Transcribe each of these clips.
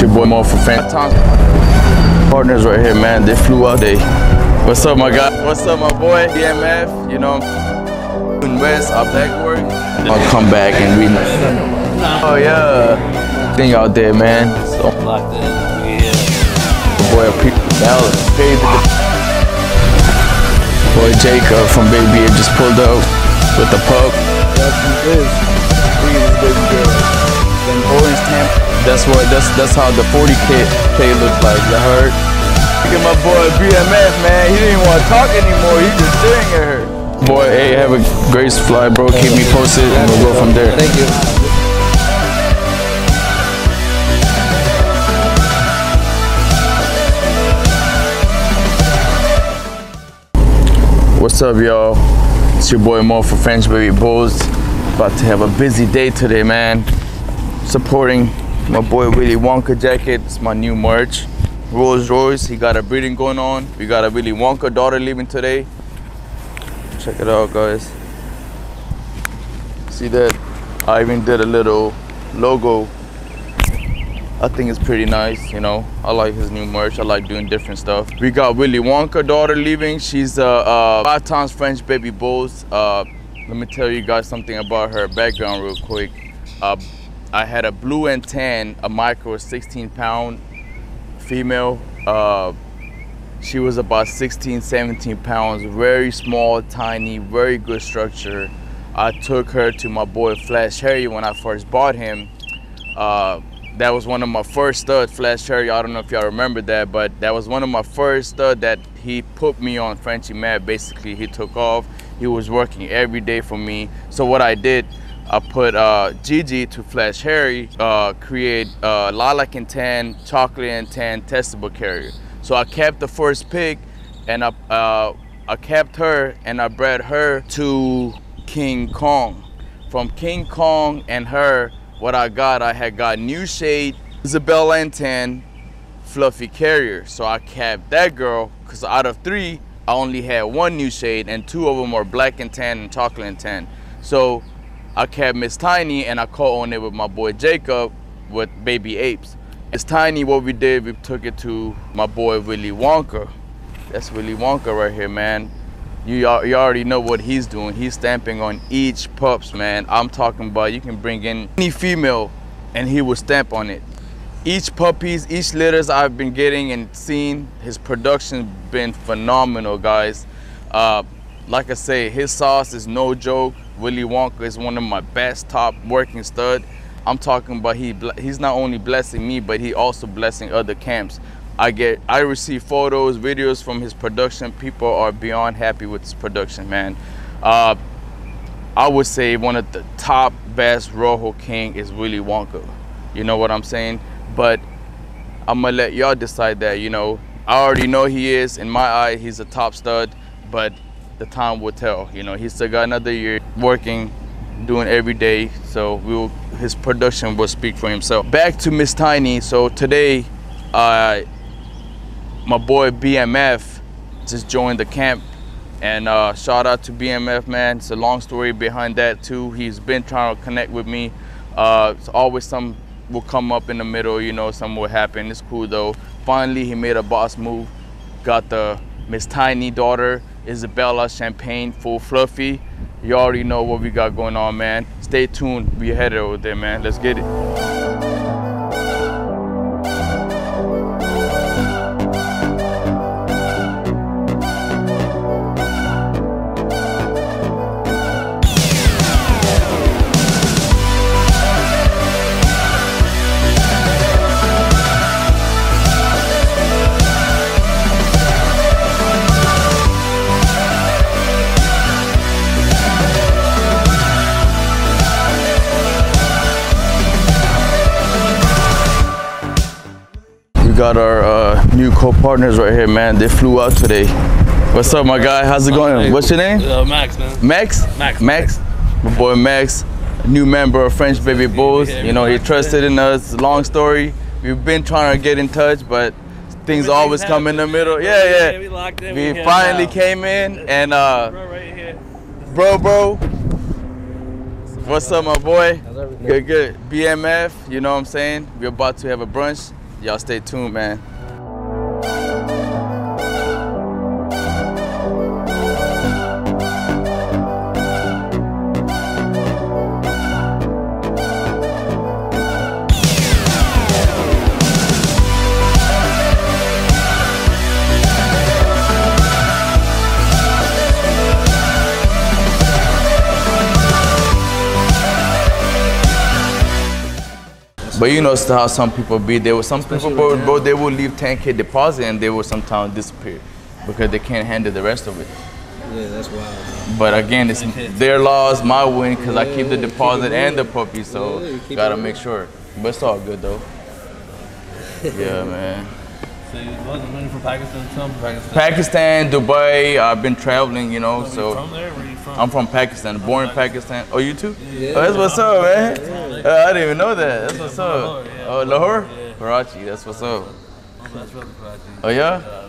Your boy Mo for Fan Partners right here, man. They flew out. They. What's up, my guy? What's up, my boy? BMF. You know, in West, up back work. I'll come back and we. Oh yeah. Thing out there, man. So. Locked in. Yeah. Boy, Dallas. Boy Jacob from Baby just pulled up with the pup. What it is. We is girl. Then Orange Tampa. That's what that's that's how the 40 k K looks like. You heard? Look at my boy BMF, man. He didn't want to talk anymore. He just staring at her. Boy, hey, have a great fly, bro. Keep me posted, and we'll go from there. Thank you. What's up, y'all? It's your boy Mo for French Baby Bullz. About to have a busy day today, man. Supporting my boy Willy Wonka jacket. It's my new merch. Rolls Royce, he got a breeding going on. We got a Willy Wonka daughter leaving today. Check it out, guys. See that? I even did a little logo. I think it's pretty nice, you know. I like his new merch. I like doing different stuff. We got Willy Wonka daughter leaving. She's a uh, uh, five times French baby bullz. Uh, let me tell you guys something about her background real quick. I had a blue and tan, a micro 16 pound female. Uh, she was about 16, 17 pounds, very small, tiny, very good structure. I took her to my boy Flash Harry when I first bought him. Uh, that was one of my first stud, Flash Harry. I don't know if y'all remember that, but that was one of my first stud that he put me on Frenchy Matt. Basically, he took off. He was working every day for me. So what I did, I put uh, Gigi to Flash Harry, uh, create uh, lilac and tan, chocolate and tan testable carrier. So I kept the first pick and I, uh, I kept her, and I bred her to King Kong. From King Kong and her, what I got, I had got new shade, Isabella and tan, fluffy carrier. So I kept that girl, cause out of three, I only had one new shade and two of them were black and tan and chocolate and tan. So I kept Miss Tiny and I co-owned it with my boy Jacob with Baby Apes. Miss Tiny, what we did, we took it to my boy Willy Wonka. That's Willy Wonka right here, man. You, you already know what he's doing. He's stamping on each pups, man. I'm talking about you can bring in any female and he will stamp on it. Each puppies, each litters I've been getting and seeing, his production's been phenomenal, guys. Uh, like I say, his sauce is no joke. Willy Wonka is one of my best top working stud. I'm talking about he he's not only blessing me, but he also blessing other camps. I get I receive photos, videos from his production. People are beyond happy with his production, man. Uh, I would say one of the top best Rojo King is Willy Wonka. You know what I'm saying? But I'm gonna let y'all decide that. You know, I already know he is. In my eye, he's a top stud. But the time will tell. You know, he still got another year working, doing every day. So we will, his production will speak for himself. Back to Miss Tiny. So today, uh, my boy BMF just joined the camp. And uh, shout out to BMF, man. It's a long story behind that too. He's been trying to connect with me. Uh, it's always some will come up in the middle, you know, something will happen. It's cool though. Finally, he made a boss move. Got the Miss Tiny daughter Isabella Champagne Full Fluffy. You already know what we got going on, man. Stay tuned. We headed over there, man. Let's get it. New co-partners right here, man. They flew out today. What's up, my guy? How's it going? What's your name? Uh, Max, man. Max? Max. Max? My boy Max, new member of French Baby Bullz. You know, he trusted in us. Long story. We've been trying to get in touch, but things always come in the middle. Yeah, yeah. We locked in. We here finally now. came in and uh, Bro, right here. bro, bro. What's up, my boy? Good, good. BMF, you know what I'm saying? We're about to have a brunch. Y'all stay tuned, man. But you know how some people be. There were some people, bro, bro, they will leave 10k deposit and they will sometimes disappear because they can't handle the rest of it. Yeah, that's wild. But again, it's their loss, my win, because I keep the Yeah, keep deposit and the puppy. So Yeah, gotta make sure. But it's all good though. yeah, man. So you wasn't really from Pakistan, some from Pakistan. Pakistan, Dubai. I've been traveling, you know. So So from there, where you from? I'm from Pakistan, born in Pakistan. Oh, you too? Yeah. Oh, that's what's up, man. Uh, I didn't even know that. That's what's up. Lahore, yeah. Oh, Lahore? Yeah. Karachi, that's what's up. My best Karachi. Oh, yeah?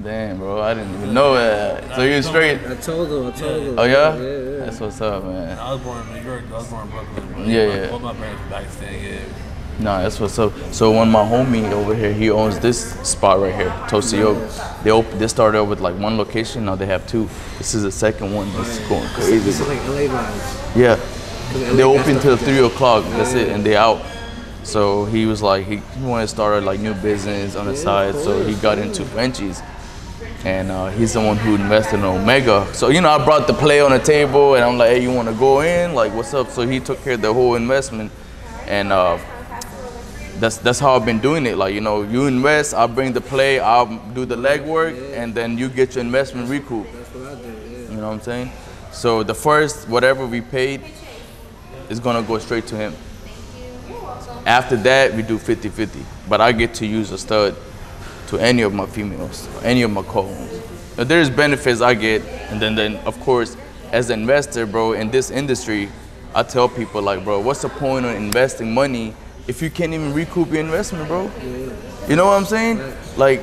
Damn, bro, I didn't even know that. So you straight? I told him. I told him. Oh, yeah? Yeah, yeah. That's what's up, man. I was born in New York. I was born in Brooklyn. Yeah, My- yeah. Both my parents from Pakistan. Yeah. Nah, that's what's up. So when my homie over here, he owns this spot right here, Tosio. They op- they started out with like one location, now they have two. This is the second one. This is going This crazy. is like LA vibes. Yeah. LA They open till three o'clock. That's it, and they out. So he was like, he, he wanted to start like new business on the Yeah, side. So he got into Frenchies, and uh, he's the one who invested in Omega. So you know, I brought the play on the table, and I'm like, hey, you want to go in? Like, what's up? So he took care of the whole investment, and uh, that's that's how I've been doing it. Like you know, you invest, I'll bring the play, I'll do the legwork, and then you get your investment recoup. That's what I do. Yeah. You know what I'm saying? So the first whatever we paid is gonna go straight to him. After that, we do 50-50. But I get to use a stud to any of my females, any of my co-owners. There's benefits I get, and then then of course, as an investor, bro, in this industry, I tell people like, bro, what's the point of investing money if you can't even recoup your investment, bro? You know what I'm saying? Like,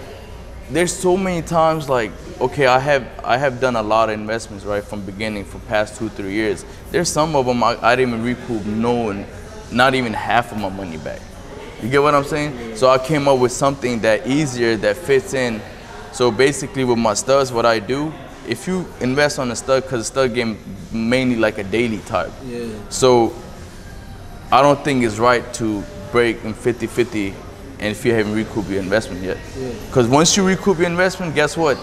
there's so many times like okay i have i have done a lot of investments right from beginning for past two three years there's some of them i, I didn't even recoup no and not even half of my money back you get what i'm saying so i came up with something that easier that fits in so basically with my studs what i do if you invest on a stud because stud game mainly like a daily type Yeah. so I don't think it's right to break in 50 50 and if you haven't recouped your investment yet. Because once you recoup your investment, guess what?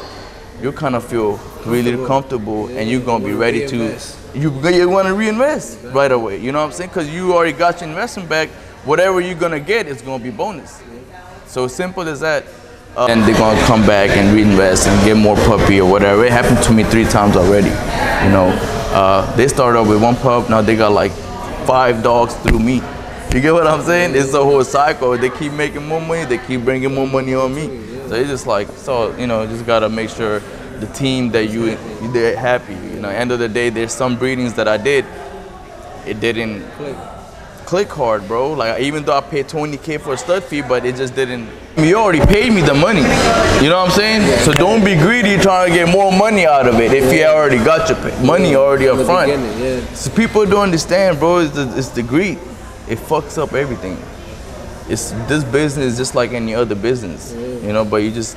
You kind of feel really Comfortable. comfortable and you're going to be ready reinvest. to, you, you want to reinvest right away. You know what I'm saying? Because you already got your investment back. Whatever you're going to get is going to be bonus. So simple as that. Uh, and they're gonna come back and reinvest and get more puppy or whatever. It happened to me three times already. You know, uh, they started off with one pup, now they got like five dogs through me. You get what I'm saying? It's a whole cycle. They keep making more money, they keep bringing more money on me. So it's just like, so you know, just gotta make sure the team that you they're happy. You know, end of the day, there's some breedings that I did, it didn't Click. click hard, bro. Like even though I paid 20k for a stud fee, but it just didn't. You already paid me the money. You know what I'm saying? So don't be greedy trying to get more money out of it if you already got your money already up front. So people don't understand, bro. It's the, it's the greed. It fucks up everything. It's this business is just like any other business, you know. But you just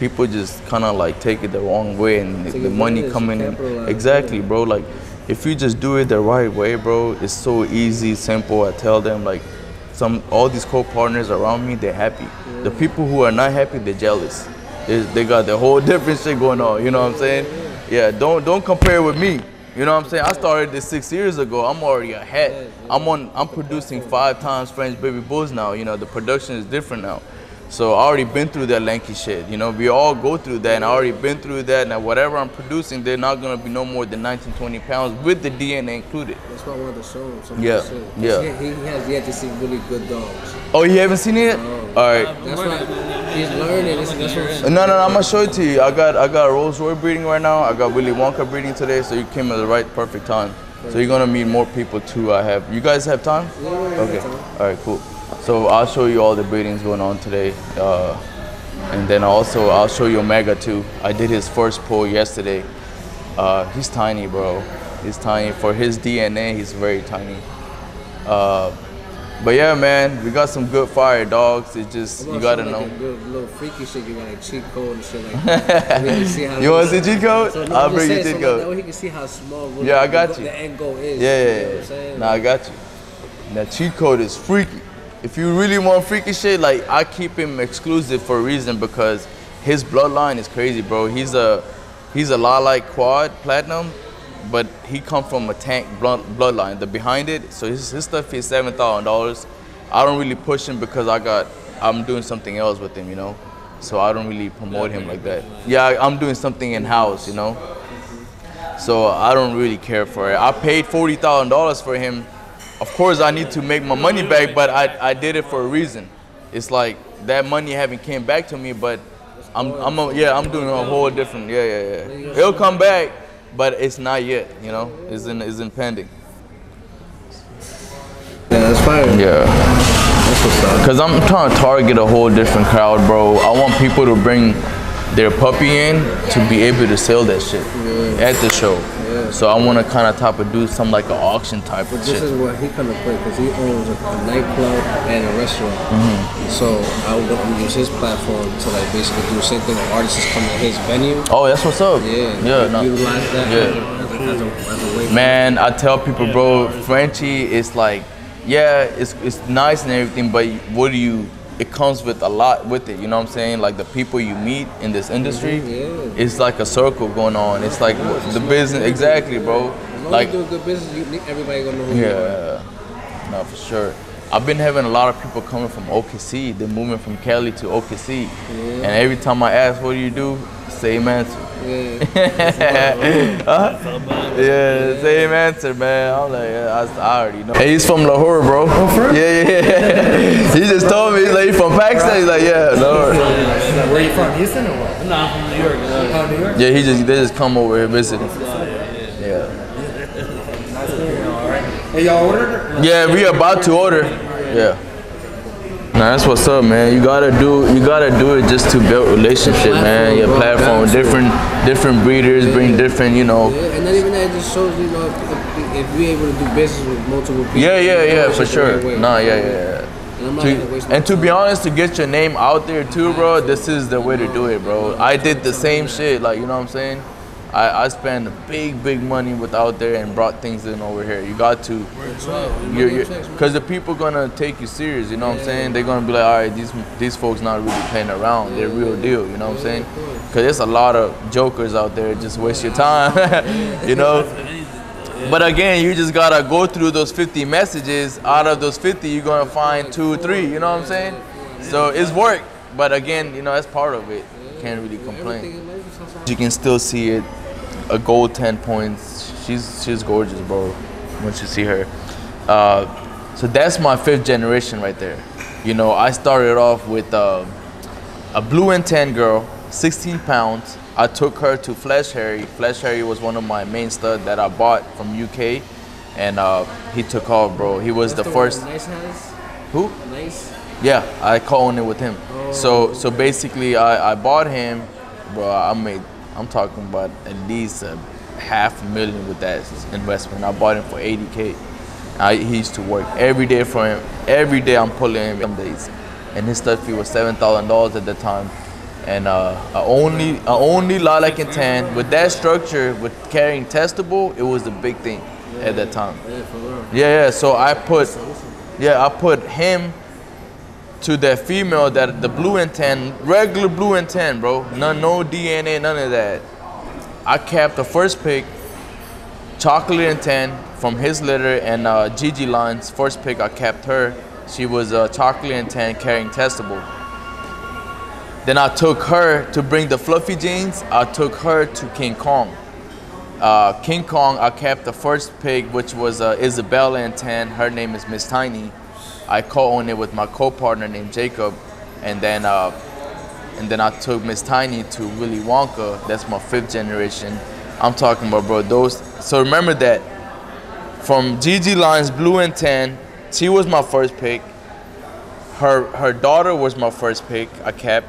people just kind of like take it the wrong way, and the money coming in. Exactly, bro. Like if you just do it the right way, bro, it's so easy, simple. I tell them like some all these co-partners around me, they're happy. The people who are not happy, they're jealous. They, they got the whole different shit going on. You know what I'm saying? Yeah. Don't don't compare with me. You know what I'm saying? I started this six years ago. I'm already ahead. I'm on. I'm producing five times French baby bullz now. You know the production is different now. So I already been through that lanky shit. You know we all go through that, and I already been through that. Now whatever I'm producing, they're not gonna be no more than 19, 20 pounds with the DNA included. That's why I wanted to show him some Yeah, of the shit. 'Cause yeah. He, he has yet to see really good dogs. Oh, you haven't seen it yet? No. All right. That's why he's learning. That's, that's what No, no, no, I'm gonna show it to you. I got I got Rolls Royce breeding right now. I got Willy Wonka breeding today, so you came at the right perfect time. So you're gonna meet more people too. I have. You guys have time? Yeah, Okay. time. All right, cool. So I'll show you all the breedings going on today, uh, and then also I'll show you Omega too. I did his first pull yesterday. Uh, he's tiny, bro. He's tiny for his DNA. He's very tiny. Uh, But yeah, man, we got some good fire dogs. It just you gotta know. Like good little freaky shit, you got like cheat code and shit like that. We see how You wanna see cheat code? So, no, I'll bring you cheat so code. That way he can see how small. really Yeah, I got go- you. The end goal is. Yeah, you know yeah, yeah. Nah, I got you. That cheat code is freaky. If you really want freaky shit, like I keep him exclusive for a reason because his bloodline is crazy, bro. He's a he's a lot like quad platinum, but he come from a tank bloodline. The behind it, so his, his stuff is seven thousand dollars. I don't really push him because I got I'm doing something else with him, you know. So I don't really promote him like that. Yeah, I'm doing something in house, you know. So I don't really care for it. I paid forty thousand dollars for him. Of course, I need to make my money back, but I, I did it for a reason. It's like that money haven't came back to me, but I'm I'm a, yeah I'm doing a whole different yeah yeah yeah. It'll come back, but it's not yet. You know, it's in it's in pending. Yeah, that's fire. Yeah. That's what's up. Cause I'm trying to target a whole different crowd, bro. I want people to bring their puppy in to be able to sell that shit at the show. So I want to kind of type of do some like an auction type of shit. This shit. is what he kind of play because he owns a, a nightclub and a restaurant. Mm-hmm. So I would use his platform to like basically do the same thing. When artists come to his venue. Oh, that's what's up. Yeah, Yeah. No. utilize that Yeah. as, a, as, a, as a way. Man, I tell people, bro, Frenchie is like, yeah, it's it's nice and everything, but what do you? It comes with a lot with it. You know what I'm saying? Like the people you meet in this industry, Mm-hmm, yeah. it's like a circle going on. It's like the business, exactly, bro. As long Like, as you do good business, you, everybody gonna know who you are. yeah, no, for sure. I've been having a lot of people coming from OKC. They're moving from Cali to OKC, and every time I ask, "What do you do?" Same answer. Yeah. Yeah, same answer, man. I'm like, yeah, I, I already know. Hey, he's from Lahore, bro. Oh, for Yeah, yeah, yeah. he just told me, he's like, he from Pakistan. He's like, yeah, Lahore. Where are you from? Houston or what? No, I'm from New York. New York. Yeah, he just, they just come over here visiting. Yeah. Hey, y'all ordered? Yeah, we about to order. Yeah. Nah, that's what's up, man. You gotta do, you gotta do it just to build relationship, man. Your platform, different, different breeders bring different, you know. Yeah, and not even that, just shows, you know, if, if we able to do business with multiple people. Yeah, yeah, yeah, for just the right sure. Nah, yeah, yeah, yeah. And, I'm not gonna waste To, and to be honest, to get your name out there too, bro, this is the way to do it, bro. I did the same shit, like you know what I'm saying. I, I spent big, big money with out there and brought things in over here. You got to, you're, you're, checks, man. cause the people gonna take you serious. You know what I'm saying? They're gonna be like, all right, these these folks not really playing around. They're real deal. You know what I'm saying? Cause there's a lot of jokers out there. Just waste your time. you know. But again, you just gotta go through those 50 messages. Out of those 50, you're gonna find two, three. You know what I'm saying? So it's work. But again, you know that's part of it. Can't really complain. in life is sometimes- You can still see it. A gold 10 points. She's she's gorgeous, bro. Once you see her. Uh, so that's my fifth generation right there. You know, I started off with uh, a blue and tan girl, 16 pounds. I took her to Flash Harry. Flash Harry was one of my main stud that I bought from UK, and uh, he took off, bro. He was the one first. Nice. Who? Nice. Yeah, I co-owned it with him. So so basically, I, I bought him, bro. I made I'm talking about at least a half a million with that investment. I bought him for 80k. I, he used to work every day for him. Every day I'm pulling him some days, and his stud fee was seven thousand dollars at the time. And uh, I only I only lilac and tan with that structure with carrying testable. It was the big thing at that time. Yeah, for real. Yeah, yeah. So I put, yeah, I put him to that female that the blue and tan, regular blue and tan, bro. None, no DNA, none of that. I kept the first pick, chocolate and tan from his litter and uh, Gigi lines. First pick, I kept her. She was uh, chocolate and tan carrying testable. Then I took her to bring the fluffy genes. I took her to King Kong. Uh, King Kong, I kept the first pig, which was uh, Isabella and Tan. Her name is Miss Tiny. I co-owned it with my co-partner named Jacob, and then uh, and then I took Miss Tiny to Willy Wonka. That's my fifth generation. I'm talking about, bro. Those. So remember that from Gigi Lines Blue and Tan, she was my first pick. Her her daughter was my first pick. I kept,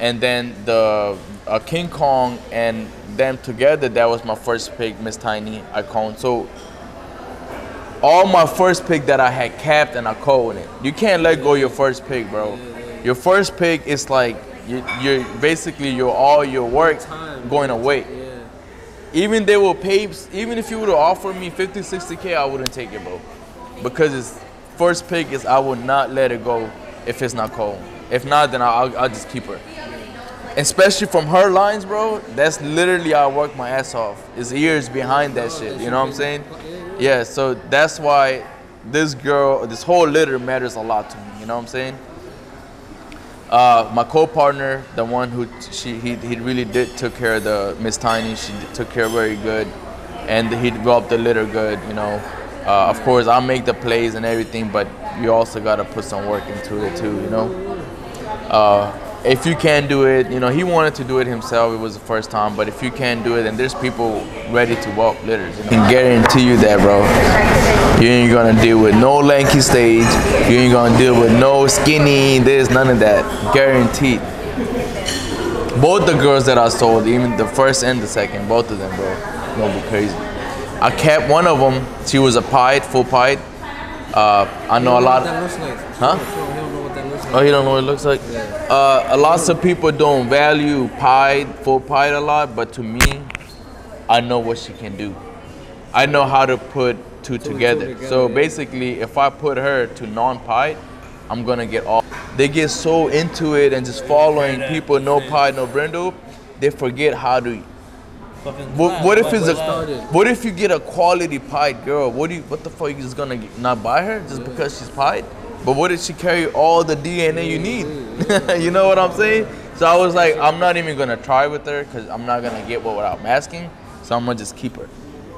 and then the uh, King Kong and them together. That was my first pick, Miss Tiny. I called. So all my first pick that I had capped and I called it. You can't let go your first pick, bro. Your first pick is like you, you're basically your all your work going away. Even they will pay. Even if you would have offered me 50, 60k, I wouldn't take it, bro. Because it's first pick is I will not let it go if it's not cold. If not, then I'll, I'll just keep her. Especially from her lines, bro. That's literally I work my ass off. It's years behind that shit. You know what I'm saying? Yeah. So that's why this girl, this whole litter matters a lot to me. You know what I'm saying? Uh, my co-partner, the one who she he, he really did took care of the Miss Tiny. She took care very good, and he developed the litter good. You know, uh, of course I make the plays and everything, but you also gotta put some work into it too. You know, uh, if you can do it, you know he wanted to do it himself. It was the first time, but if you can do it, then there's people ready to walk litters. You know? I can guarantee you that, bro. You ain't gonna deal with no lanky stage. You ain't gonna deal with no skinny. There's none of that. Guaranteed. Both the girls that I sold, even the first and the second, both of them, bro, gonna be crazy. I kept one of them. She was a pied, full pied. Uh, I know a lot. What that. Huh? Oh, you don't know what it looks like? Uh, a lots of people don't value pied, full pied a lot, but to me, I know what she can do. I know how to put two, Two and two together. together, So yeah. basically, if I put her to non-pied, I'm gonna get all. They get so into it and just following people, no pied, no brindle, they forget how to. What, what if it's a, what if you get a quality pied girl? What do you, what the fuck you just gonna not buy her just because she's pied? But what if she carry all the DNA you need? you know what I'm saying? So I was like, I'm not even gonna try with her because I'm not gonna get what I'm asking. So I'm gonna just keep her.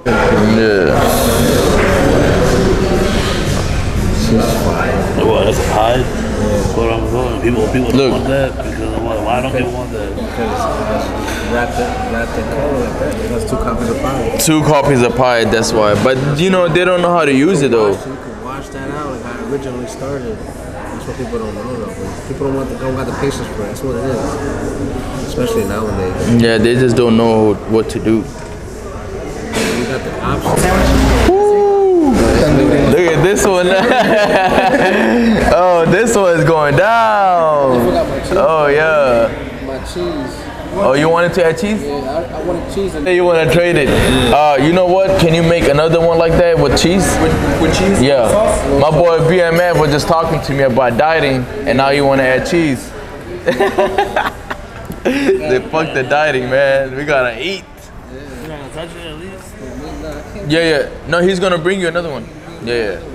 Yeah. What, that's a hide? What I'm going. People, people Look. don't want that because of what? Why don't people want that? Because wrapped it, wrapped in color like that. It has two copies of pie. Two copies of pie, that's why. But you know, they don't know how to use it though. You can wash that out like I originally started. That's what people don't know though. People don't want the, don't got the patience for it. That's what it is. Especially nowadays. Yeah, they just don't know what to do. You got the option. Look at this one. oh, this one's going down. forgot my cheese. Oh yeah. My cheese. Oh, you wanted to add cheese? Yeah, I, I wanted cheese and Hey, you want to trade it? Uh, you know what? Can you make another one like that with cheese? With, with cheese? Yeah. Sauce? My boy BMF was just talking to me about dieting, and now you want to add cheese. they fuck the dieting, man. We gotta eat. You're not gonna touch it at least? Yeah, yeah. No, he's gonna bring you another one. Yeah, yeah.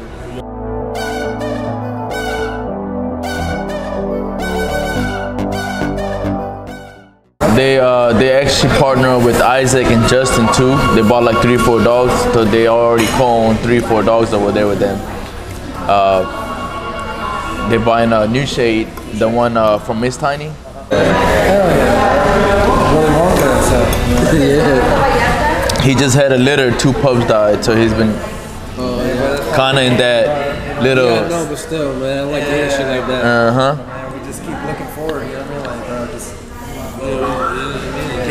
They uh they actually partner with Isaac and Justin too. They bought like three, four dogs, so they already co-own three, four dogs over there with them. Uh, they buying a new shade, the one uh, from Miss Tiny. Hell yeah. Willy Wonka and yeah. He just had a litter, two pups died, so he's been Oh kind of in that little. Yeah, no, but still, man, I like doing shit like that. Uh huh.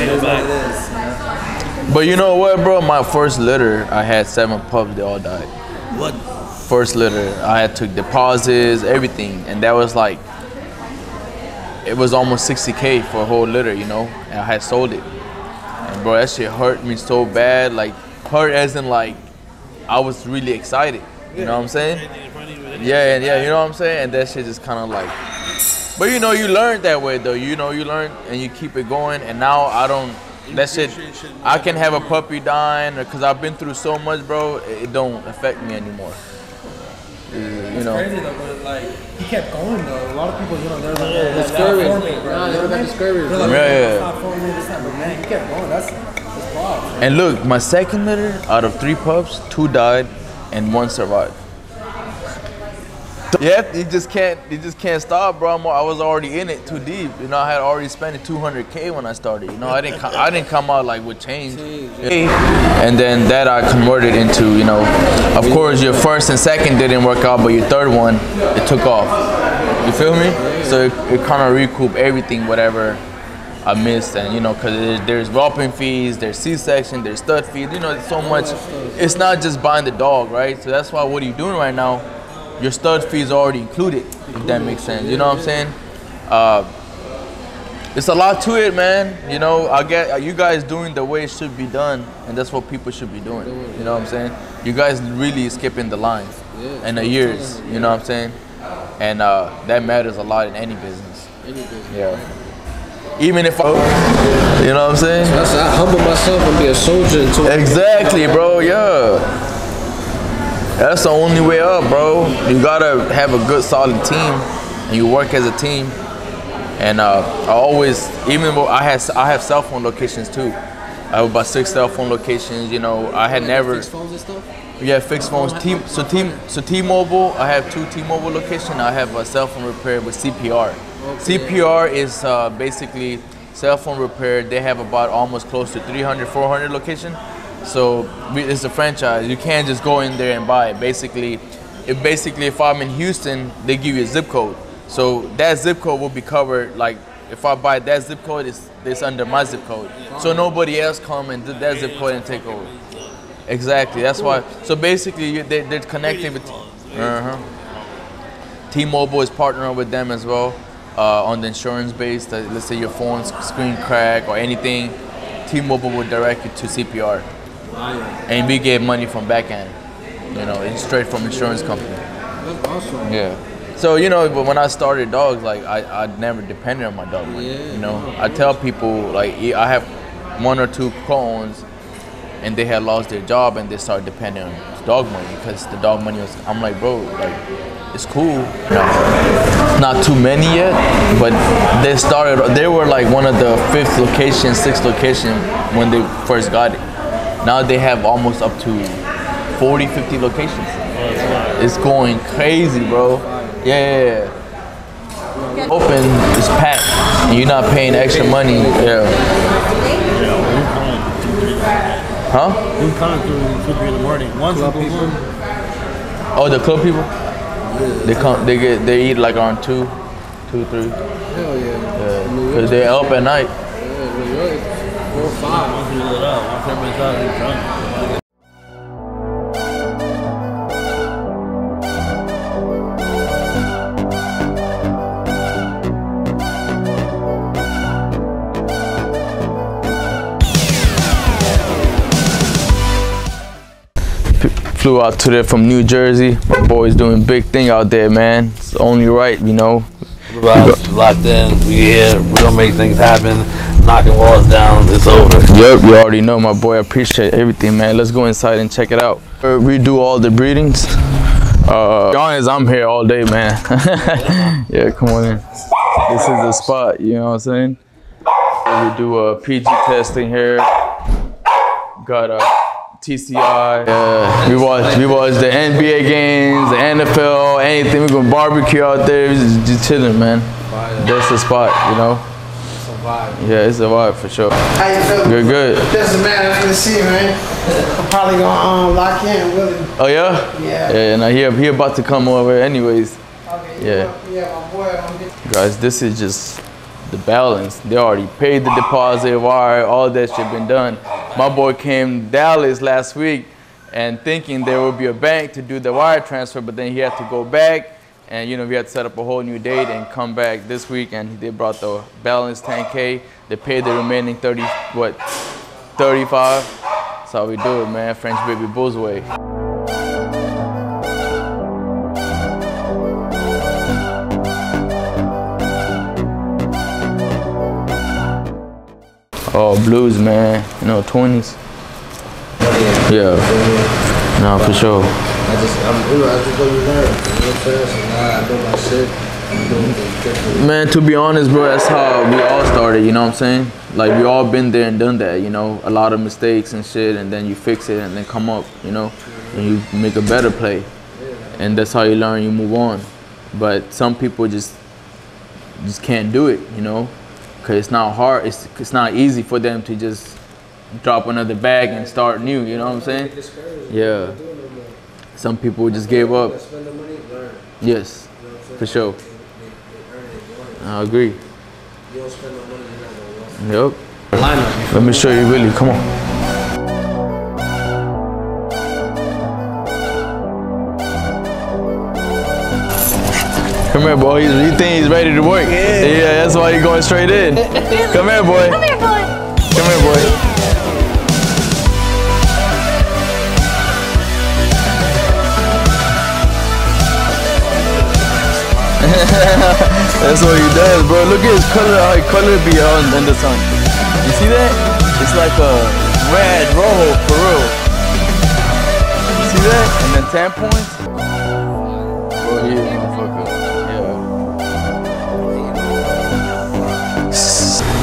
Can't It is go back. is, you know? But you know what, bro? My first litter, I had seven pups. They all died. What? First litter, I had took deposits, everything, and that was like, it was almost 60k for a whole litter, you know. And I had sold it, and bro, that shit hurt me so bad. Like hurt as in like, I was really excited. You know what I'm saying? Yeah, and yeah, you know what I'm saying? And that shit just kind of like, but you know, you learn that way though. You know, you learn and you keep it going. And now I don't. That shit, I can have a puppy dying because I've been through so much, bro. It it don't affect me anymore. Uh, You know. Crazy though, but like, he kept going though. A lot of people, you know, they're like, It's stop discouraged. forming, bro. Nah, they know don't got discouraged. They're like, Yeah, yeah. stop forming this time, but man, he kept going. That's that's wild. And look, my second litter, out of three pups, two died, and one survived. Yeah, you just can't, you just can't stop, bro. I was already in it too deep. You know, I had already spent 200k when I started. You know, I didn't, I didn't come out like with change. And then that I converted into, you know, of course your first and second didn't work out, but your third one, it took off. You feel me? So it, it kind of recoup everything, whatever I missed, and you know, cause there, there's whelping fees, there's C-section, there's stud fees. You know, it's so much. It's not just buying the dog, right? So that's why what are you doing right now? Your stud fees are already included. If that makes sense. You know what I'm saying? Uh, it's a lot to it, man. You know, I get you guys doing the way it should be done, and that's what people should be doing. You know what I'm saying? You guys really skipping the line and the years. You know what I'm saying? And uh, that matters a lot in any business. Yeah. Even if I, you know what I'm saying? That's, I humble myself and be a soldier until Exactly, bro. Yeah. That's the only way up, bro. You gotta have a good, solid team, and you work as a team. And uh, I always, even though I had, I have cell phone locations too. I have about six cell phone locations. You know, I had never. fix phones and stuff. Yeah, fixed phones. T, so team, so T-Mobile, I have two T-Mobile locations. I have a cell phone repair with CPR. CPR is uh, basically cell phone repair. They have about almost close to 300, 400 locations. So it's a franchise. You can't just go in there and buy it. Basically, if basically if I'm in Houston, they give you a zip code. So that zip code will be covered. Like if I buy that zip code, it's, it's under my zip code. So nobody else come and do that zip code and take over. Exactly. That's why. So basically, they, they're connecting with. Uh-huh. T-Mobile is partnering with them as well uh, on the insurance base. That let's say your phone screen crack or anything, T-Mobile will direct you to CPR, and we get money from back end. You know, it's straight from insurance company. That's awesome. Yeah. So you know, but when I started dogs, like I, I never depended on my dog money. Yeah. You know, I tell people like I have one or two co-owns, and they had lost their job and they started depending on dog money because the dog money was. I'm like, bro, like it's cool. Not too many yet, but they started. They were like one of the fifth location, sixth location when they first got it. Now they have almost up to 40, 50 locations. It's going crazy, bro. Yeah. Open is packed. And you're not paying extra money. Yeah. Huh? Who's coming through two, three in the morning? Once in the morning. Oh, the club people? They come. They get. They eat like around two, two, three. Hell yeah. Yeah. Cause York. they up at night. Four or five. Once you let out, once everybody's out, you're drunk. Flew out to there from New Jersey. My boy's doing big thing out there, man. It's only right, you know. Everybody's locked in. We here. We gonna make things happen. Knocking walls down. It's over. Yep, you already know, my boy. I appreciate everything, man. Let's go inside and check it out. Uh, We do all the breedings. Uh, honest, I'm here all day, man. yeah, come on in. This is the spot, you know what I'm saying? We do a PG testing here. Got a TCI. Yeah, we watch we watch the NBA games, the NFL, anything. We gonna barbecue out there. Just chilling, man. That's the spot, you know. Yeah, it's a vibe for sure. How you feeling? Good, good. That's the man I can see, man. I'm probably gonna um, lock in with him. Oh yeah? Yeah. Yeah, now he he about to come over anyways. Okay, Yeah. Yeah, my boy. I'm Guys, this is just the balance. They already paid the deposit, wire, all that shit been done. My boy came to Dallas last week and thinking there would be a bank to do the wire transfer, but then he had to go back and you know we had to set up a whole new date and come back this week and they brought the balance 10k. They paid the remaining 30 what 35. That's how we do it, man. French baby bullz way. Oh, blues, man. You know, 20s. Yeah. No, for sure. I just, I'm, you know, I just go you learn. You know what I'm saying? So now I know my shit. I'm doing things different. Man, to be honest, bro, that's how we all started, you know what I'm saying? Like, we all been there and done that, you know? A lot of mistakes and shit, and then you fix it and then come up, you know? And you make a better play. And that's how you learn, you move on. But some people just just can't do it, you know? Because it's not hard, it's, it's not easy for them to just drop another bag and start new, you know what I'm saying? Yeah. Some people just gave up. Money. Yes, for sure. They, they they. I agree. You don't spend no money, you're not Yep. lineup. Let me show you really. Come on. Come here, boy. He's, he think he's ready to work. Yeah. that's why he's going straight in. Come here, boy. Come here, boy. Come here, boy. That's what he does, bro. Look at his color, how he color be on in the sun. You see that? It's like a red, rojo, for real. You see that? And then 10 points? Bro, he is motherfucker. Yeah.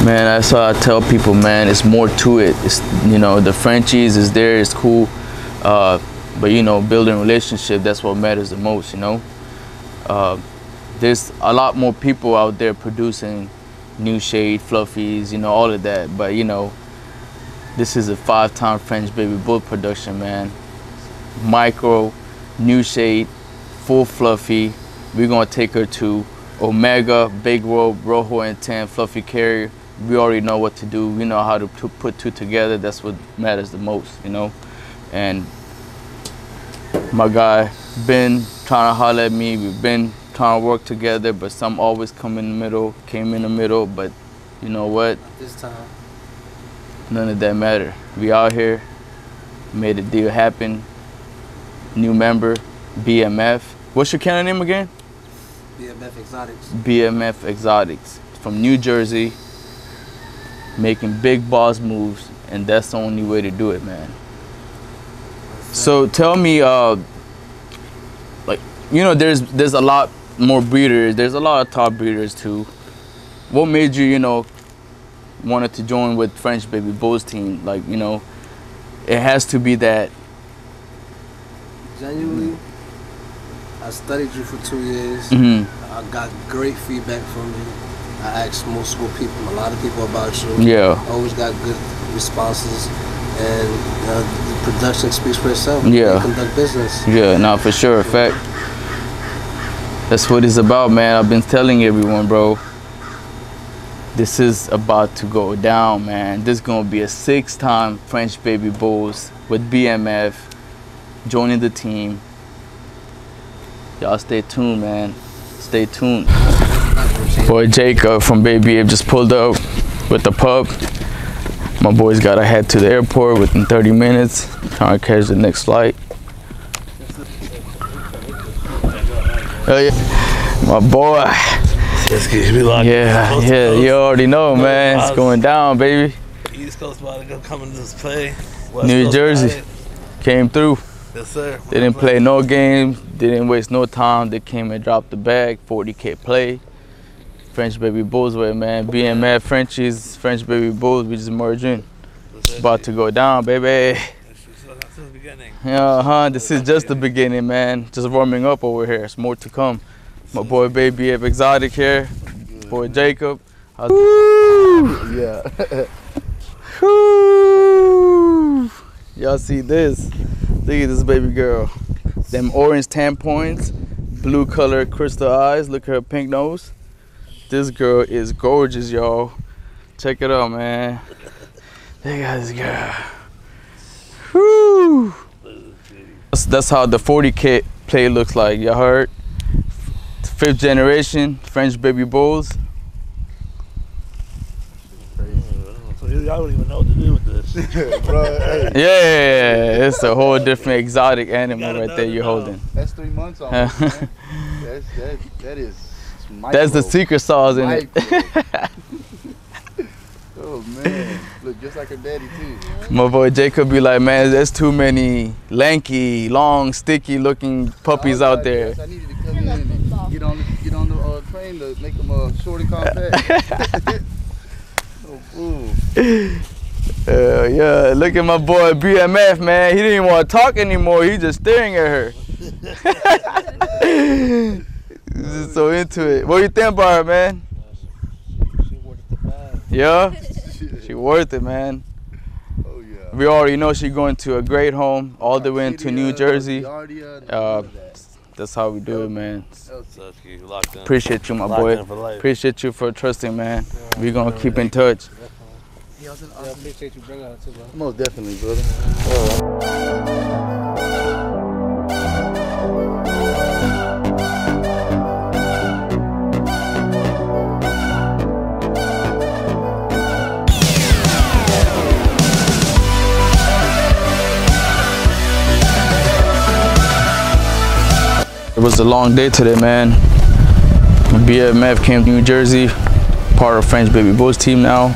Man, that's why I tell people, man, it's more to it. It's, you know, the Frenchies is there, it's cool. Uh, but, you know, building relationship, that's what matters the most, you know? Uh, there's a lot more people out there producing new shade fluffies you know all of that. But you know this is a five-time french baby bull production man. Micro new shade full fluffy. We're gonna take her to omega big robe rojo and 10 fluffy carrier. We already know what to do. We know how to put two together. That's what matters the most you know. And my guy been trying to holler at me. We've been trying to work together, but some always come in the middle, came in the middle, but you know what? This time. None of that matter. We out here, made a deal happen. New member, BMF. What's your kennel name again? BMF Exotics. BMF Exotics from New Jersey, making big boss moves, and that's the only way to do it, man. So tell me, uh, like, you know, there's there's a lot more breeders. There's a lot of top breeders too. What made you, you know, wanted to join with French Baby Bullz team? Like, you know, it has to be that. Genuinely, I studied you for two years. mhm, I got great feedback from you. I asked multiple people, a lot of people about you. Yeah. Always got good responses, and uh, the production speaks for itself. Yeah. Conduct business. Yeah, nah, for sure. In Fact. That's what it's about, man. I've been telling everyone, bro. This is about to go down, man. This is gonna be a six-time French Baby Bullz with BMF joining the team. Y'all stay tuned, man. Stay tuned. Boy Jacob from Baby Ape just pulled up with the pup. My boys gotta head to the airport within 30 minutes. Trying to catch the next flight. Oh yeah, my boy. Just keep me locked Yeah, yeah, you already know, man. It's going down, baby. East Coast about to go come into this play. West New Coast Jersey. Came through. Yes, sir. They didn't play no games. Didn't waste no time. They came and dropped the bag. 40k play. French baby bullz with it, man. BMF Frenchies, French baby bullz. We just merging. It's about to go down, baby. Since the beginning. Yeah, huh. This is just the beginning, man. Just warming up over here. It's more to come. My boy Baby Ape Exotic here. Boy Jacob. Woo! Yeah. Woo! Y'all see this? Look at this baby girl. Them orange tan points, blue color crystal eyes. Look at her pink nose. This girl is gorgeous, y'all. Check it out, man. Look at this girl. Woo! That's, that's how the 40k play looks like. Y'all heard? Fifth generation French baby bullz. So y'all don't even know what to do with this. Bro, hey, Yeah, it's a whole different exotic animal right there you're know. holding. that's three months almost, man. That's, that, that is That's the secret sauce in it. Oh, man. Look just like her daddy, too. My boy Jacob be like, man, there's too many lanky, long, sticky looking puppies out there. yes, I needed to come in and get on, the- get on the uh, train to make them uh, short and compact. oh, fool. Uh, yeah, look at my boy BMF, man. He didn't even want to talk anymore. He just staring at her. He's just so into it. What you think about her, man? Yeah, she worth it, man. Oh, yeah. We already know she going to a great home all the way into New Jersey. Yardia, Uh, all of that. That's how we do it, man. Locked in. Appreciate you, my Locked boy. in for life. Appreciate you for trusting, man. We gonna keep in touch. you. I was Yeah, I appreciate you bringing her too, bro. Most definitely, brother. Was a long day today, man. BMF came to New Jersey, part of French Baby Bullz team now.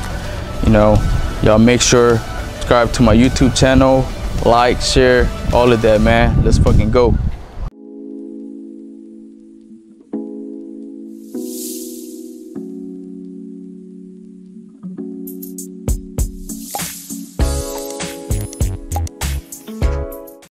You know, y'all make sure subscribe to my YouTube channel, like, share, all of that, man. Let's fucking go.